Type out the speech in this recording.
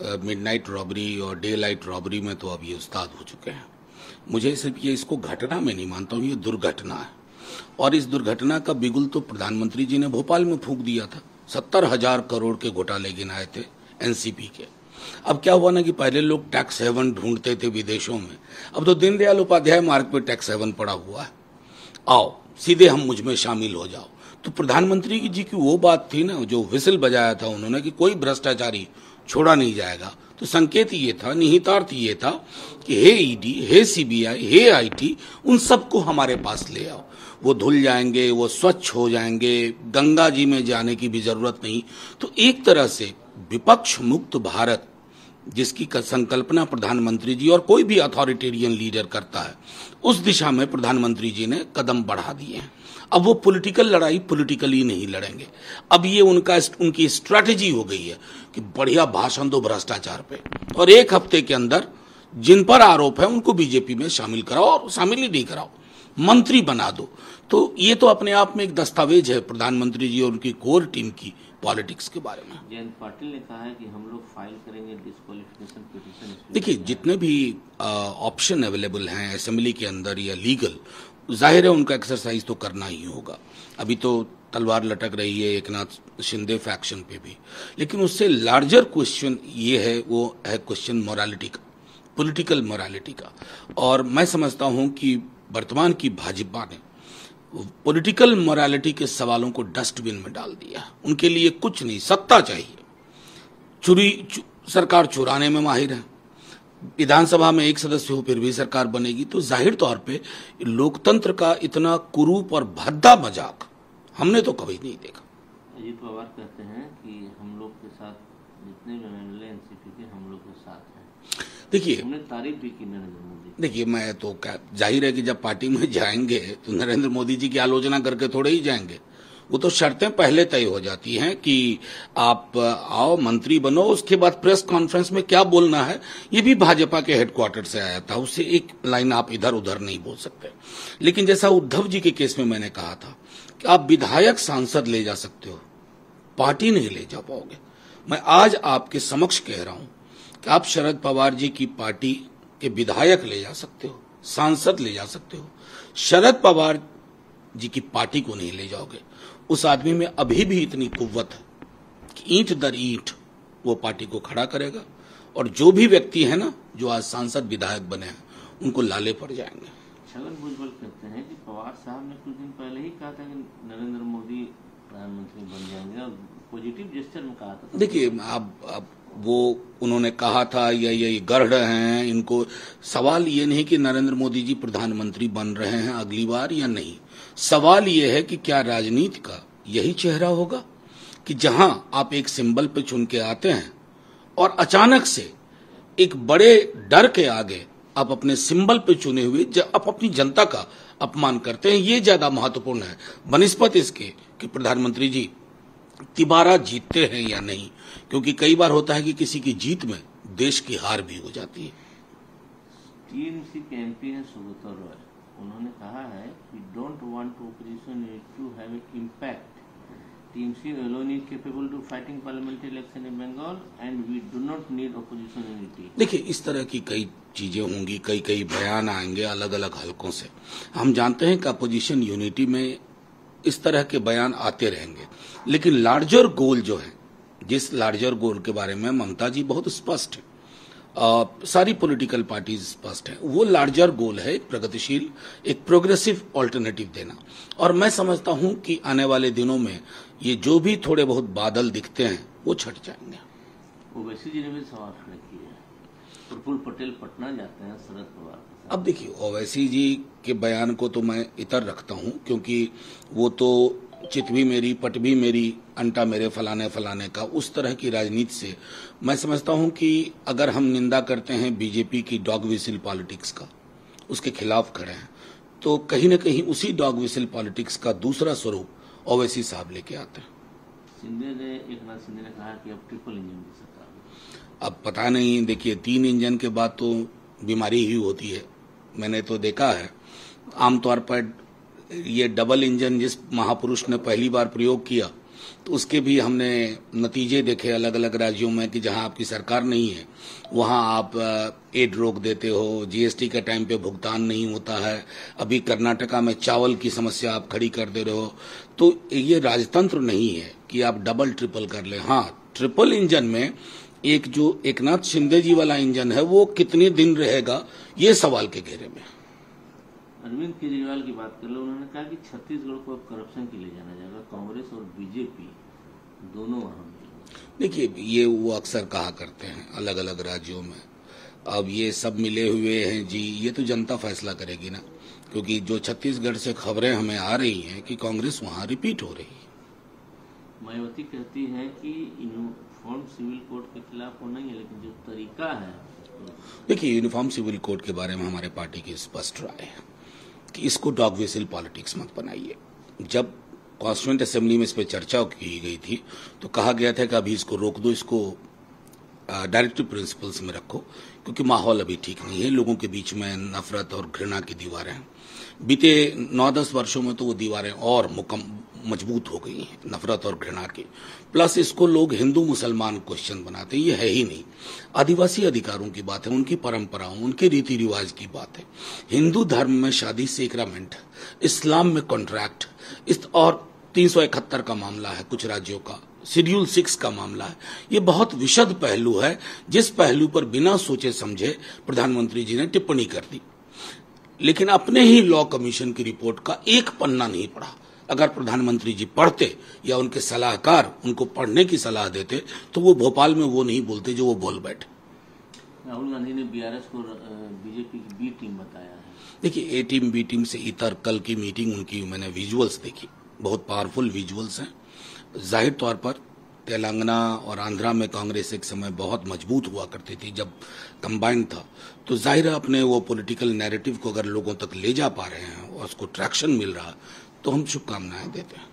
Midnight robbery और daylight robbery में तो अब ये उस्ताद हो चुके हैं। मुझे सिर्फ़ ये इसको घटना में नहीं मानता हूँ, ये दुर्घटना है। और इस दुर्घटना का बिगुल तो प्रधानमंत्री जी ने भोपाल में फूक दिया था। सत्तर हज़ार करोड़ के घोटाले गिनाए थे एनसीपी के। अब क्या हुआ ना कि पहले लोग टैक्स हेवन ढूंढते थे विदेशों में। अब तो दीनदयाल उपाध्याय मार्ग पे टैक्स हेवन पड़ा हुआ है। आओ, सीधे हम मुझमें शामिल हो जाओ। तो प्रधानमंत्री जी की वो बात थी ना, जो विसिल बजाया था उन्होंने कि कोई भ्रष्टाचारी छोड़ा नहीं जाएगा। तो संकेत ये था, निहितार्थ ये था कि हे ईडी हे सीबीआई हे आईटी उन सबको हमारे पास ले आओ। वो धुल जाएँगे, वो स्वच्छ हो जाएँगे, गंगा जी में जाने की भी ज़रूरत नहीं। तो एक तरह से विपक्ष मुक्त भारत, जिसकी संकल्पना प्रधानमंत्री जी और कोई भी अथॉरिटेरियन लीडर करता है, उस दिशा में प्रधानमंत्री जी ने कदम बढ़ा दिए हैं। अब वो पॉलिटिकल लड़ाई पॉलिटिकली नहीं लड़ेंगे। अब ये उनका उनकी स्ट्रैटेजी हो गई है कि बढ़िया भाषण दो भ्रष्टाचार पे। और एक हफ़्ते के अंदर जिन पर आरोप है उनको बीजेपी में शामिल कराओ और शामिल ही नहीं कराओ। मंत्री बना दो। तो ये तो अपने आप में एक दस्तावेज़ है प्रधानमंत्री जी और उनकी कोर टीम की पॉलिटिक्स के बारे में। जयंत पाटिल ने कहा है कि हम लोग फ़ाइल करेंगे डिस्कालिफिकेशन पिटीशन देखिए जितने भी ऑप्शन अवेलेबल हैं असेंबली के अंदर या लीगल ज़ाहिर है उनका एक्सरसाइज तो करना ही होगा। अभी तो तलवार लटक रही है एक नाथ शिंदे फैक्शन पे भी। लेकिन उससे लार्जर क्वेश्चन ये है वो है क्वेश्चन मोरालिटी का पॉलिटिकल मोरालिटी का। और मैं समझता हूँ कि वर्तमान की भाजपा ने पॉलिटिकल मोरालिटी के सवालों को डस्टबिन में डाल दिया। उनके लिए कुछ नहीं सत्ता चाहिए। चुरी चु, सरकार चुराने में माहिर है। विधानसभा में एक सदस्य हो फिर भी सरकार बनेगी। तो ज़ाहिर तौर पे लोकतंत्र का इतना कुरूप और भद्दा मज़ाक हमने तो कभी नहीं देखा। अजीत पवार कहते हैं कि हम लोग के साथ जितने भी एमएलए एनसीपी के हम लोग के साथ हैं। देखिए हमने तारीफ़ भी की नरेंद्र मोदी देखिए मैं तो क्या ज़ाहिर है कि जब पार्टी में जाएँगे तो नरेंद्र मोदी जी की आलोचना करके थोड़े ही जाएँगे। वो तो शर्तें पहले तय हो जाती हैं कि आप आओ, मंत्री बनो, उसके बाद प्रेस कॉन्फ्रेंस में क्या बोलना है, ये भी भाजपा के हेडक्वार्टर से आया था। उससे एक लाइन आप इधर उधर नहीं बोल सकते। लेकिन जैसा उद्धव जी के केस में मैंने कहा था कि आप विधायक सांसद ले जा सकते हो, पार्टी नहीं ले जा पाओगे। मैं आज आपके समक्ष कह रहा हूँ कि आप शरद पवार जी की पार्टी के विधायक ले जा सकते हो, सांसद ले जा सकते हो। शरद पवार जी की पार्टी को नहीं ले जाओगे। उस आदमी में अभी भी इतनी कुव्वत है कि ईंट दर ईंट वो पार्टी को खड़ा करेगा और जो भी व्यक्ति है ना जो आज सांसद विधायक बने हैं उनको लाले पड़ जाएँगे। छगन भुजबल कहते हैं कि पवार साहब ने कुछ दिन पहले ही कहा था कि नरेंद्र मोदी प्रधानमंत्री बन जाएँगे और पॉजिटिव जेस्टर में कहा था। देखिए अब अब वो उन्होंने कहा था, या, ये गढ़ हैं, इनको सवाल ये नहीं कि नरेंद्र मोदी जी प्रधानमंत्री बन रहे हैं अगली बार या नहीं। सवाल ये है कि क्या राजनीति का यही चेहरा होगा कि जहाँ आप एक सिंबल पे चुन के आते हैं और अचानक से एक बड़े डर के आगे आप अपने सिंबल पे चुने हुए आप अपनी जनता का अपमान करते हैं। ये ज़्यादा महत्वपूर्ण है। बनस्पत इसके कि प्रधानमंत्री जी तिबारा जीतते हैं या नहीं क्योंकि कई बार होता है कि किसी की जीत में देश की हार भी हो जाती है। टीएमसी के एमपी हैं सुब्रता रॉय। उन्होंने कहा है कि don't want opposition to have impact TMC alone is capable to fighting parliamentary election in Bengal and we do not need opposition unity. देखिए इस तरह की कई चीज़ें होंगी कई कई बयान आएँगे अलग अलग हलकों से। हम जानते हैं कि अपोजिशन यूनिटी में इस तरह के बयान आते रहेंगे। लेकिन लार्जर गोल जो है जिस लार्जर गोल के बारे में ममता जी बहुत स्पष्ट है आ, सारी पॉलिटिकल पार्टीज़ स्पष्ट है। वो लार्जर गोल है एक प्रगतिशील एक प्रोग्रेसिव ऑल्टरनेटिव देना। और मैं समझता हूँ कि आने वाले दिनों में ये जो भी थोड़े बहुत बादल दिखते हैं वो छट जाएँगे। जी ने भी सवाल प्रफुल्ल पटेल पटना जाते हैं शरद पवार अब देखिए ओवैसी जी के बयान को तो मैं इतर रखता हूँ क्योंकि वो तो चित भी मेरी पट भी मेरी अंटा मेरे फलाने फलाने का उस तरह की राजनीति से मैं समझता हूँ कि अगर हम निंदा करते हैं बीजेपी की डॉग विसिल पॉलिटिक्स का उसके खिलाफ खड़े हैं तो कहीं न कहीं उसी डॉग विसिल पॉलिटिक्स का दूसरा स्वरूप ओवैसी साहब लेके आते हैं। सिंधे ने एक नाथ सिंधे ने कहा कि अब ट्रिपल इंजन की सरकार। अब पता नहीं, देखिए, तीन इंजन के बाद तो बीमारी ही होती है। मैंने तो देखा है। आमतौर पर ये डबल इंजन जिस महापुरुष ने पहली बार प्रयोग किया तो उसके भी हमने नतीजे देखे अलग अलग राज्यों में कि जहाँ आपकी सरकार नहीं है, वहाँ आप एड रोक देते हो, जीएसटी के टाइम पे भुगतान नहीं होता है। अभी कर्नाटका में चावल की समस्या आप खड़ी कर दे रहे हो। तो ये राजतंत्र नहीं है कि आप डबल, ट्रिपल कर ले। हाँ ट्रिपल इंजन में एक जो एकनाथ शिंदे जी वाला इंजन है वो कितने दिन रहेगा? ये सवाल के घेरे में। अरविंद केजरीवाल की बात कर लो उन्होंने कहा कि छत्तीसगढ़ को अब करप्शन के लिए जाना जाएगा। कांग्रेस और बीजेपी दोनों वहाँ देखिए ये वो अक्सर कहा करते हैं अलग अलग राज्यों में। अब ये सब मिले हुए हैं जी ये तो जनता फैसला करेगी ना। क्योंकि जो छत्तीसगढ़ से खबरें हमें आ रही हैं कि कांग्रेस वहाँ रिपीट हो रही है। मायावती कहती है कि यूनिफॉर्म सिविल कोड के खिलाफ वो नहीं है, लेकिन जो तरीका है, देखिए यूनिफॉर्म सिविल कोड के बारे में हमारे पार्टी की स्पष्ट राय है कि इसको डॉग वेसिल पॉलिटिक्स मत बनाइए। जब कॉन्स्टिट्यूंट असेंबली में इस पर चर्चा की गई थी तो कहा गया था कि अभी इसको रोक दो, इसको डायरेक्टिव प्रिंसिपल्स में रखो। क्योंकि माहौल अभी ठीक नहीं है, लोगों के बीच में नफरत और घृणा की दीवारें बीते नौ दस वर्षों में तो वो दीवारें और मुकम, मज़बूत हो गई हैं, नफरत और घृणा की। प्लस इसको लोग हिंदू मुसलमान क्वेश्चन बनाते हैं, ये है ही नहीं। आदिवासी अधिकारों की बात है, उनकी परंपराओं, उनके रीति रिवाज की बात है। हिंदू धर्म में शादी सेक्रामेंट, इस्लाम में कॉन्ट्रैक्ट, इस और तीन सौ इकहत्तर का मामला है कुछ राज्यों का। शेड्यूल सिक्स का मामला है। ये बहुत विशद पहलू है जिस पहलू पर बिना सोचे समझे प्रधानमंत्री जी ने टिप्पणी कर दी। लेकिन अपने ही लॉ कमीशन की रिपोर्ट का एक पन्ना नहीं पढ़ा। अगर प्रधानमंत्री जी पढ़ते या उनके सलाहकार उनको पढ़ने की सलाह देते तो वो भोपाल में वो नहीं बोलते जो वो बोल बैठे। राहुल गांधी ने बीआरएस को बीजेपी की बी टीम बताया है। देखिए ए टीम बी टीम से इतर कल की मीटिंग उनकी मैंने विजुअल्स देखी। बहुत पावरफुल विजुअल्स हैं। ज़ाहिर तौर पर तेलंगाना और आंध्रा में कांग्रेस एक समय बहुत मज़बूत हुआ करती थी, जब कंबाइंड था। तो ज़ाहिर अपने वो पॉलिटिकल नैरेटिव को अगर लोगों तक ले जा पा रहे हैं और उसको ट्रैक्शन मिल रहा तो हम शुभकामनाएँ देते हैं।